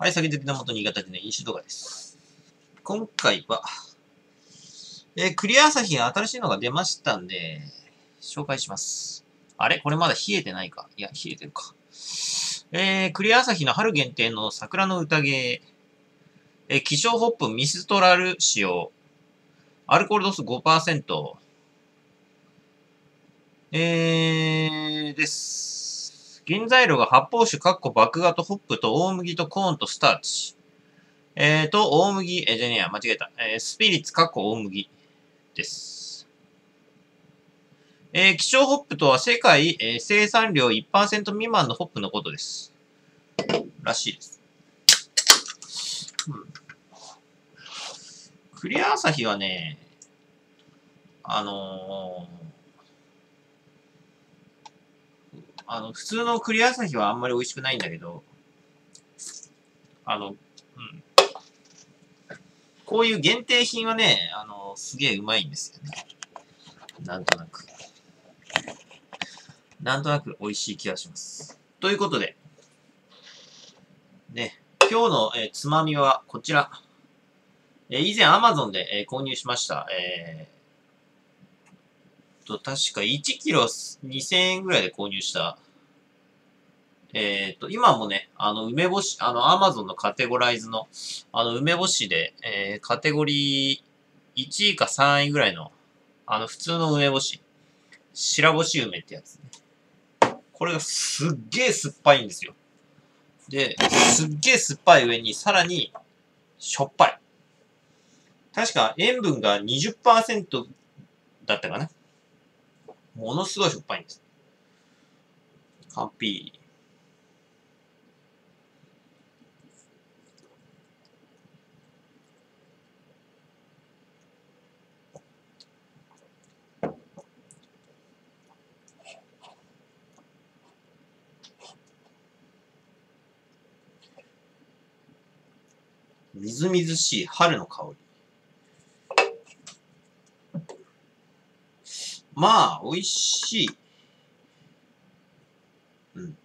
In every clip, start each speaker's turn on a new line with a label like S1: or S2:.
S1: はい、先出て元新潟でね、飲酒動画です。今回は、えークリア朝日が新しいのが出ましたんで、紹介します。あれ？これまだ冷えてないか？いや、冷えてるか。えー、クリア朝日の春限定の桜の宴、えー、希少ホップミストラル使用、アルコール度数5%、えー、です。原材料が発泡酒、カッコ、麦芽とホップと大麦とコーンとスターチ。えーと、大麦、えー、じゃねえや、間違えた。えー、スピリッツ、カッコ、大麦です。えー、希少ホップとは世界、えー生産量1%未満のホップのことです。らしいです。クリア朝日はね、あのーあの、普通のクリア朝日はあんまり美味しくないんだけど、あの、うん。こういう限定品はね、あの、すげえうまいんですよね。なんとなく。なんとなく美味しい気がします。ということで、ね、今日の、えーつまみはこちら。えー以前 Amazon で、えー購入しました。えーと、確か1キロ2000円ぐらいで購入した。えっ、と、今もね、あの、梅干し、あの、Amazon のカテゴライズの、あの、梅干しで、えーカテゴリー1位か3位ぐらいの、あの、普通の梅干し。白干し梅ってやつね。これがすっげえ酸っぱいんですよ。で、すっげえ酸っぱい上に、さらに、しょっぱい。確か塩分が20%だったかな。ものすごいしょっぱいんです。完璧。みずみずしい春の香り。まあ、美味しい。うん。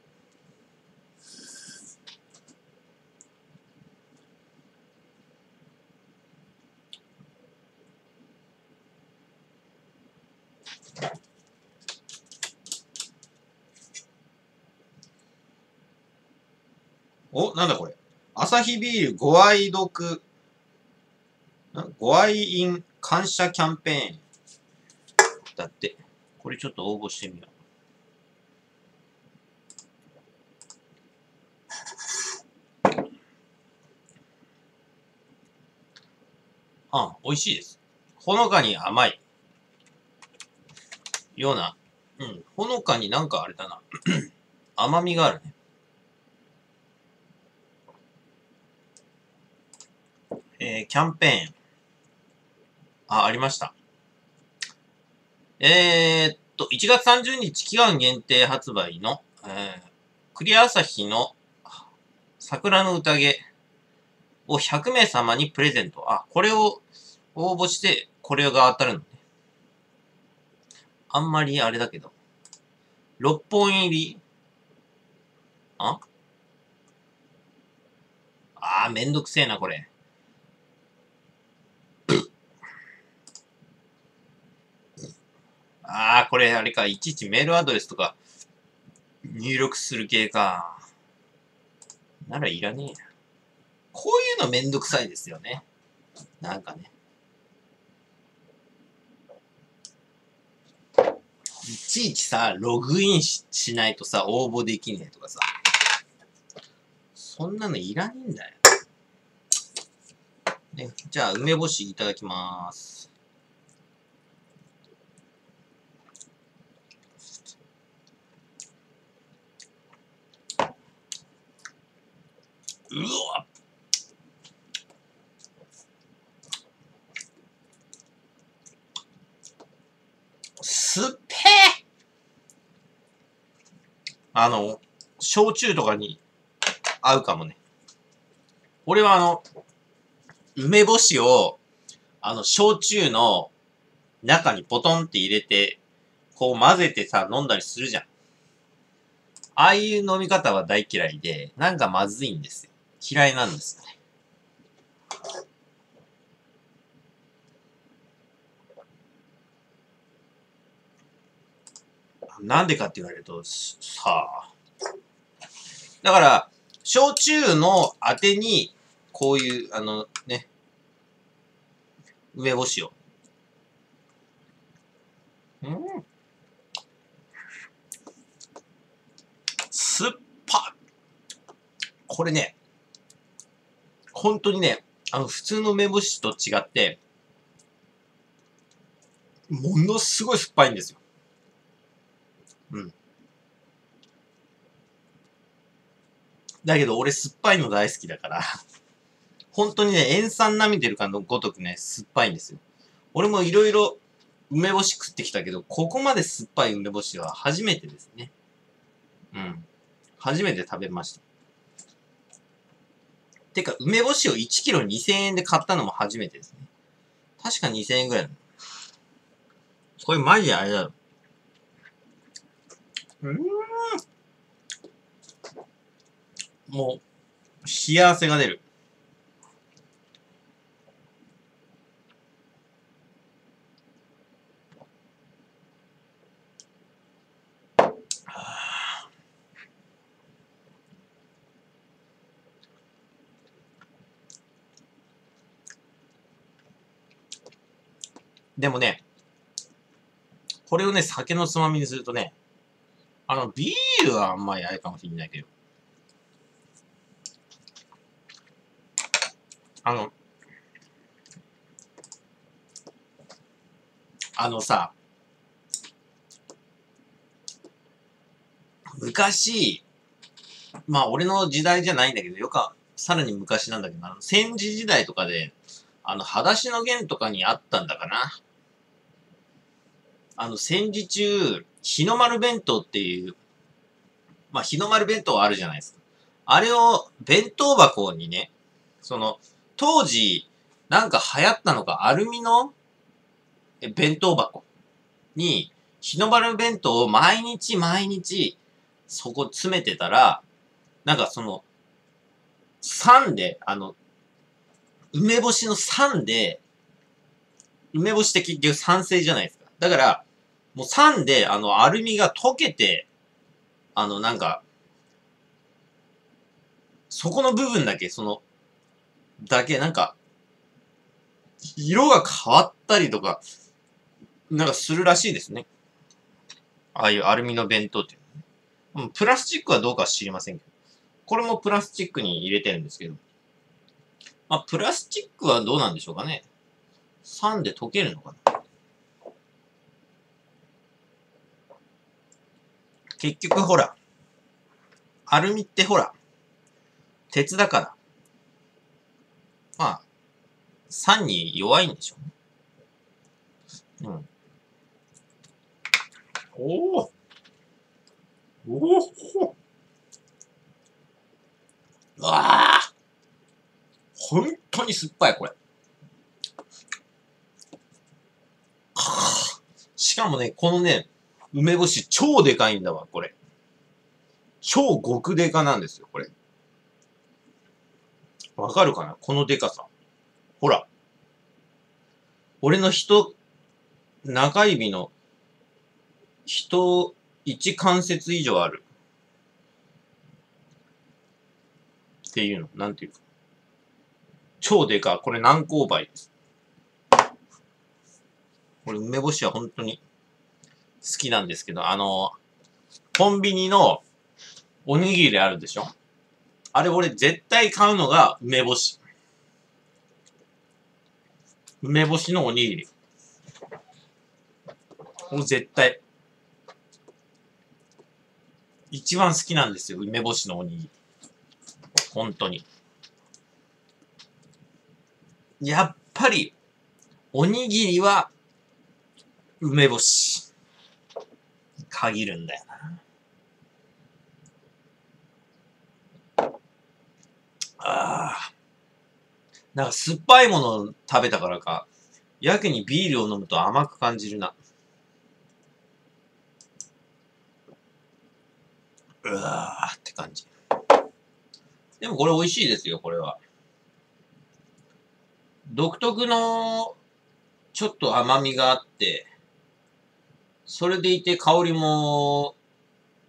S1: お、なんだこれ。アサヒビールご愛読、ご愛飲感謝キャンペーン。だって。これちょっと応募してみよう。あ、美味しいです。ほのかに甘い。ような。うん。ほのかになんかあれだな。甘みがあるね。えー、キャンペーン。あ、ありました。えー、っと、1月30日期間限定発売の、えー、クリア朝日の桜の宴を100名様にプレゼント。あ、これを応募して、これが当たるのね。あんまりあれだけど。6本入り。あ？あー、めんどくせえな、これ。ああ、これあれか、いちいちメールアドレスとか入力する系か。ならいらねえな。こういうのめんどくさいですよね。なんかね。いちいちさ、ログインししないとさ、応募できねえとかさ。そんなのいらねえんだよ。ね、じゃあ、梅干しいただきます。うわすっぺーあの、焼酎とかに合うかもね。俺はあの、梅干しを、あの、焼酎の中にポトンって入れて、こう混ぜてさ、飲んだりするじゃん。ああいう飲み方は大嫌いで、なんかまずいんですよ。嫌いなんですね？なんでかって言われると、さあ。だから、焼酎のあてに、こういう、あのね、梅干しを。うん。酸っぱこれね、本当にね、あの、普通の梅干しと違って、ものすごい酸っぱいんですよ。うん。だけど俺酸っぱいの大好きだから、本当にね、塩酸舐めてるかのごとくね、酸っぱいんですよ。俺もいろいろ梅干し食ってきたけど、ここまで酸っぱい梅干しは初めてですね。うん。初めて食べました。てか、梅干しを1キロ2000円で買ったのも初めてですね。確か2000円ぐらいだこれマジであれだろ。うーん。もう、幸せが出る。でもね、これをね、酒のつまみにするとね、あの、ビールはあんまりあれかもしれないけど、あの、あのさ、昔、まあ俺の時代じゃないんだけど、よか、さらに昔なんだけど、あの戦時時代とかで、あの、裸足の弦とかにあったんだかな。あの、戦時中、日の丸弁当っていう、まあ、日の丸弁当あるじゃないですか。あれを弁当箱にね、その、当時、なんか流行ったのか、アルミの弁当箱に、日の丸弁当を毎日毎日、そこ詰めてたら、なんかその、酸で、あの、梅干しの酸で、梅干しって結局酸性じゃないですか。だから、もう酸で、あの、アルミが溶けて、あの、なんか、そこの部分だけ、その、だけ、なんか、色が変わったりとか、なんかするらしいですね。ああいうアルミの弁当っていうのね。プラスチックはどうか知りませんけど。これもプラスチックに入れてるんですけど。まあ、プラスチックはどうなんでしょうかね。酸で溶けるのかな。結局ほら、アルミってほら、鉄だから、まあ、酸に弱いんでしょうね。うん。おおおおうわあ本当に酸っぱい、これ。しかもね、このね、梅干し超でかいんだわ、これ。超極でかなんですよ、これ。わかるかなこのでかさ。ほら。俺の人、中指の、人、一関節以上ある。っていうの。なんていうか。超でかい。これ何勾配？です。これ梅干しは本当に好きなんですけど、あの、コンビニのおにぎりあるでしょ？あれ俺絶対買うのが梅干し。梅干しのおにぎり。これ絶対。一番好きなんですよ、梅干しのおにぎり。本当に。やっぱり、おにぎりは、梅干し。限るんだよな。ああ。なんか酸っぱいもの食べたからか、やけにビールを飲むと甘く感じるな。うわーって感じ。でもこれ美味しいですよ、これは。独特の、ちょっと甘みがあって、それでいて香りも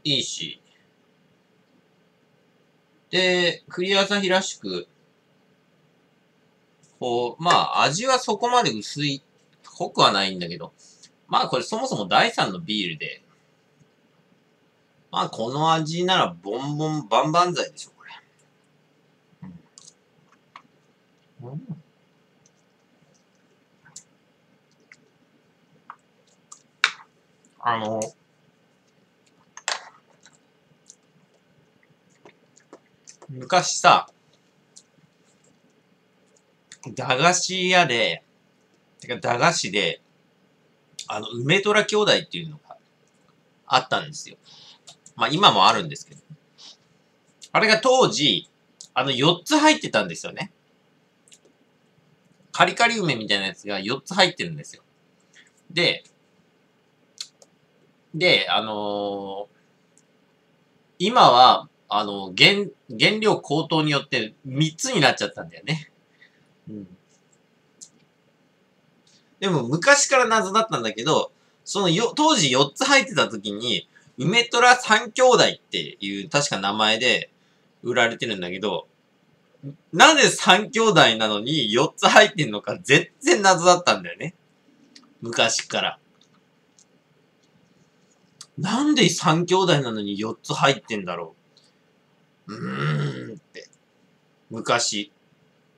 S1: いいし、で、クリア朝日らしく、こう、まあ、味はそこまで薄い、濃くはないんだけど、まあこれそもそも第3のビールで、まあこの味ならボンボンバンバン剤でしょ、これ。うん。あの、昔さ、駄菓子屋で、てか駄菓子で、あの、梅虎兄弟っていうのがあったんですよ。まあ今もあるんですけど。あれが当時、あの4つ入ってたんですよね。カリカリ梅みたいなやつが4つ入ってるんですよ。で、で、あの、今は、あの、原、原料高騰によって3つになっちゃったんだよね。うん。でも昔から謎だったんだけど、そのよ、当時4つ入ってた時に、梅虎三兄弟っていう確か名前で売られてるんだけど、なぜ三兄弟なのに4つ入ってんのか全然謎だったんだよね。昔から。なんで三兄弟なのに4つ入ってんだろう？うーんって。昔。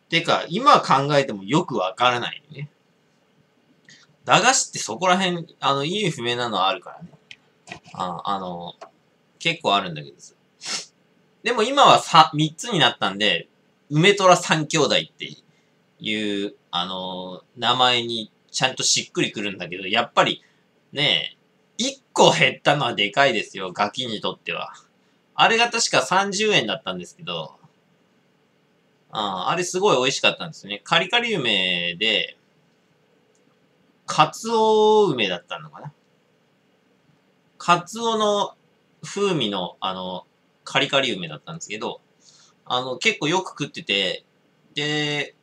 S1: てか、今考えてもよくわからないね。駄菓子ってそこら辺、あの、意味不明なのはあるからね。ああの、結構あるんだけどさ。でも今はさ、3つになったんで、梅虎三兄弟っていう、あの、名前にちゃんとしっくりくるんだけど、やっぱり、ねえ、1個減ったのはでかいですよ、ガキにとっては。あれが確か30円だったんですけど、ああれすごい美味しかったんですね。カリカリ梅で、カツオ梅だったのかな。カツオの風味の、あの、カリカリ梅だったんですけど、あの、結構よく食ってて、で、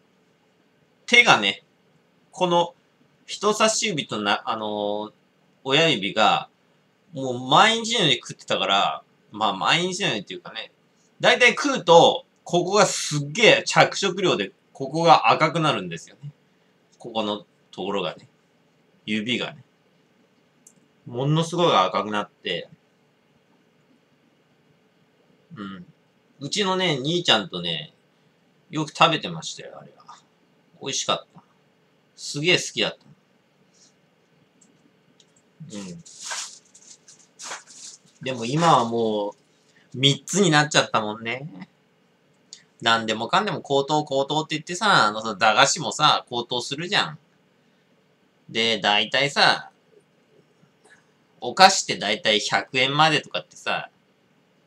S1: 手がね、この人差し指とな、あの、親指が、もう毎日のように食ってたから、まあ毎日のようにっていうかね、だいたい食うと、ここがすっげえ着色料で、ここが赤くなるんですよね。ここのところがね。指がね。ものすごい赤くなって、うん。うちのね、兄ちゃんとね、よく食べてましたよ、あれは。美味しかった。すげえ好きだった。でも今はもう、三つになっちゃったもんね。なんでもかんでも高騰高騰って言ってさ、あのさ、駄菓子もさ、高騰するじゃん。で、大体さ、お菓子って大体100円までとかってさ、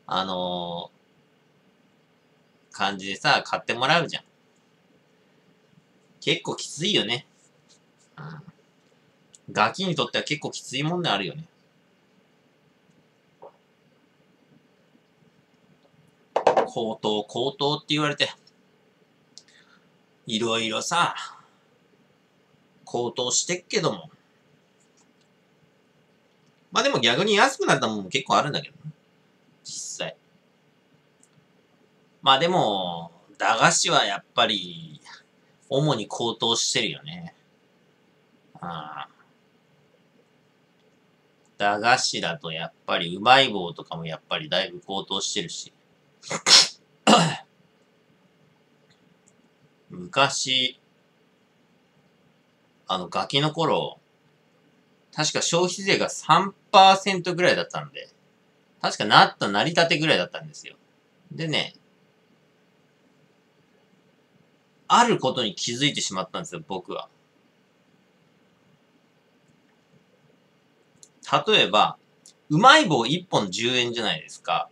S1: あのー、感じでさ、買ってもらうじゃん。結構きついよね。うん。ガキにとっては結構きついもんであるよね。高騰、高騰って言われて、いろいろさ、高騰してっけども。まあでも逆に安くなったもんも結構あるんだけどね。実際。まあでも、駄菓子はやっぱり、主に高騰してるよね。ああ。駄菓子だとやっぱりうまい棒とかもやっぱりだいぶ高騰してるし。昔、あの、ガキの頃、確か消費税が3%ぐらいだったんで、確かなった成り立てぐらいだったんですよ。でね、あることに気づいてしまったんですよ、僕は。例えば、うまい棒1本10円じゃないですか。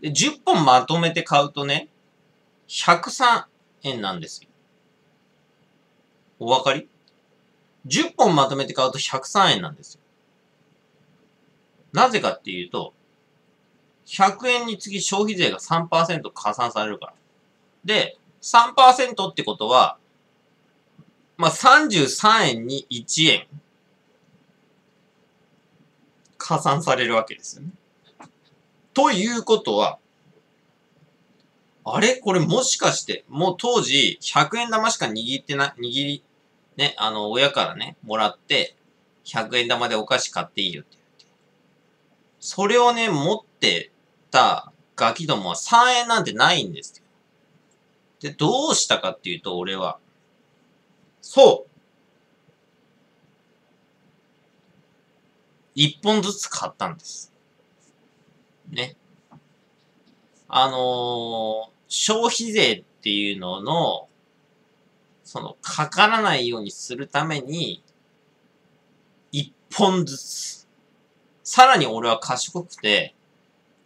S1: で、10本まとめて買うとね、103円なんですよ。お分かり？10本まとめて買うと103円なんですよ。なぜかっていうと、100円につき消費税が3%加算されるから。で、3%ってことは、まあ、33円に1円加算されるわけですよね。ということは、あれ？これもしかして、もう当時100円玉しか握ってな、握り、ね、あの、親からね、もらって、100円玉でお菓子買っていいよって言って。それをね、持ってたガキどもは3円なんてないんですよ。で、どうしたかっていうと、俺は。そう一本ずつ買ったんです。ね。あのー、消費税っていうのの、その、かからないようにするために、一本ずつ。さらに俺は賢くて、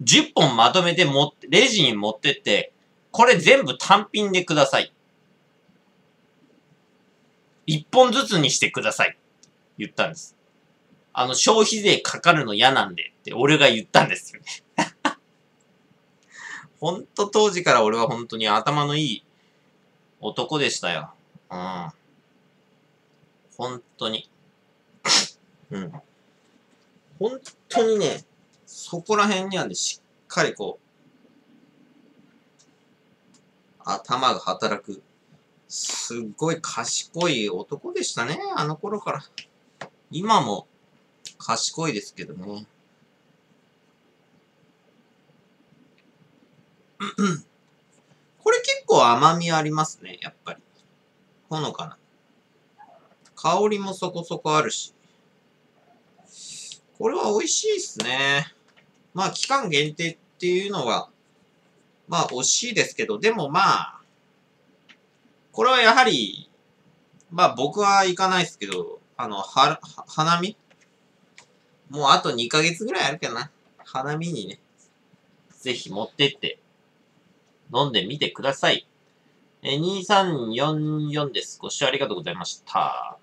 S1: 10本まとめて持って、レジに持ってって、これ全部単品でください。1本ずつにしてください。言ったんです。あの、消費税かかるの嫌なんでって俺が言ったんですよねほんと当時から俺は本当に頭のいい男でしたよ。うん。本当に。うん。本当にね、そこら辺にはね、しっかりこう、頭が働く、すっごい賢い男でしたね、あの頃から。今も賢いですけどね。これ結構甘みありますね、やっぱり。ほのかな。香りもそこそこあるし。これは美味しいっすね。まあ、期間限定っていうのは、まあ惜しいですけど、でもまあ、これはやはり、まあ僕は行かないですけど、あの、は、花見もうあと2ヶ月ぐらいあるかな。花見にね、ぜひ持ってって、飲んでみてください。え、2344です。ご視聴ありがとうございました。